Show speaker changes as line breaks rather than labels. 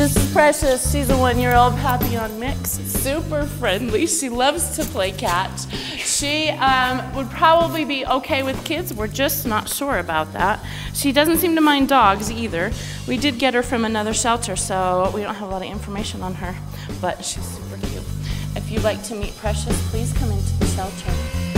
This is Precious. She's a one-year-old Papillon mix. Super friendly. She loves to play catch. She um, would probably be okay with kids. We're just not sure about that. She doesn't seem to mind dogs either. We did get her from another shelter, so we don't have a lot of information on her, but she's super cute. If you'd like to meet Precious, please come into the shelter.